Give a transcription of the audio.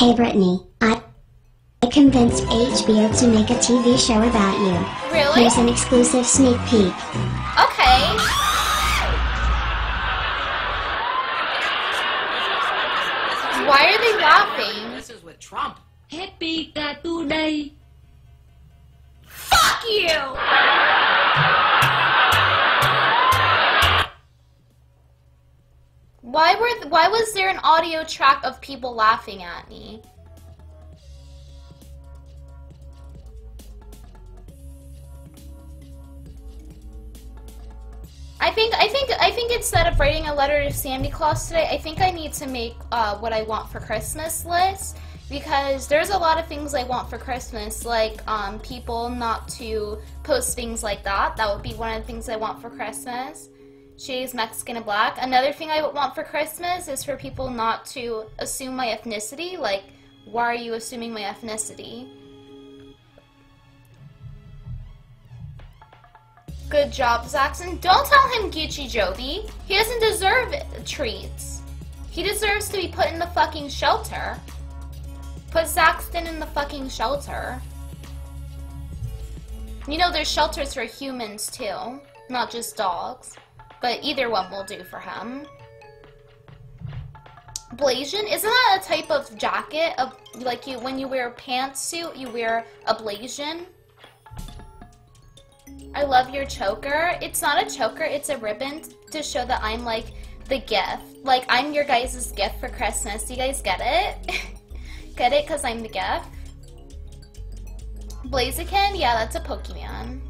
Hey Brittany, I I convinced HBO to make a TV show about you. Really? Here's an exclusive sneak peek. Okay. Why are they laughing? This is with Trump. Happy cả today. Fuck you! Why were why was there an audio track of people laughing at me? I think I think I think instead of writing a letter to Santa Claus today, I think I need to make uh, what I want for Christmas list because there's a lot of things I want for Christmas, like um, people not to post things like that. That would be one of the things I want for Christmas. She's Mexican and black. Another thing I would want for Christmas is for people not to assume my ethnicity. Like, why are you assuming my ethnicity? Good job, Xaxton. Don't tell him Gucci Joby. He doesn't deserve treats. He deserves to be put in the fucking shelter. Put Xaxton in the fucking shelter. You know, there's shelters for humans too, not just dogs. But either one will do for him. Blasian? Isn't that a type of jacket? Of like you when you wear a pantsuit, you wear a blasian? I love your choker. It's not a choker, it's a ribbon to show that I'm like the gift. Like I'm your guys' gift for Christmas. Do you guys get it? get it? Cause I'm the gift. Blaziken? Yeah, that's a Pokemon.